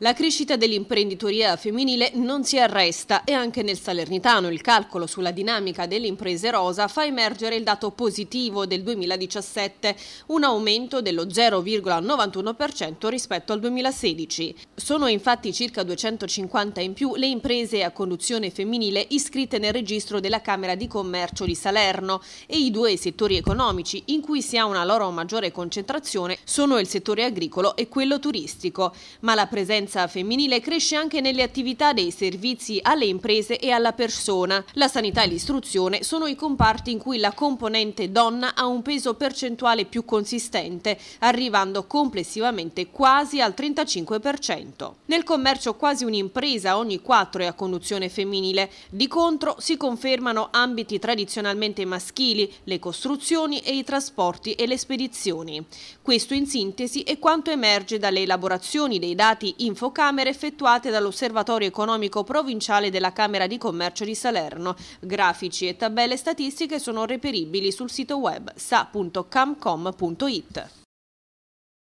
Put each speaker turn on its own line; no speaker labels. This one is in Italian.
La crescita dell'imprenditoria femminile non si arresta e anche nel Salernitano il calcolo sulla dinamica delle imprese rosa fa emergere il dato positivo del 2017, un aumento dello 0,91% rispetto al 2016. Sono infatti circa 250 in più le imprese a conduzione femminile iscritte nel registro della Camera di Commercio di Salerno e i due settori economici in cui si ha una loro maggiore concentrazione sono il settore agricolo e quello turistico, ma la presenza presenza femminile cresce anche nelle attività dei servizi alle imprese e alla persona. La sanità e l'istruzione sono i comparti in cui la componente donna ha un peso percentuale più consistente, arrivando complessivamente quasi al 35%. Nel commercio quasi un'impresa ogni quattro è a conduzione femminile. Di contro si confermano ambiti tradizionalmente maschili, le costruzioni e i trasporti e le spedizioni. Questo in sintesi è quanto emerge dalle elaborazioni dei dati informativi infocamere effettuate dall'Osservatorio Economico Provinciale della Camera di Commercio di Salerno. Grafici e tabelle statistiche sono reperibili sul sito web sa.camcom.it.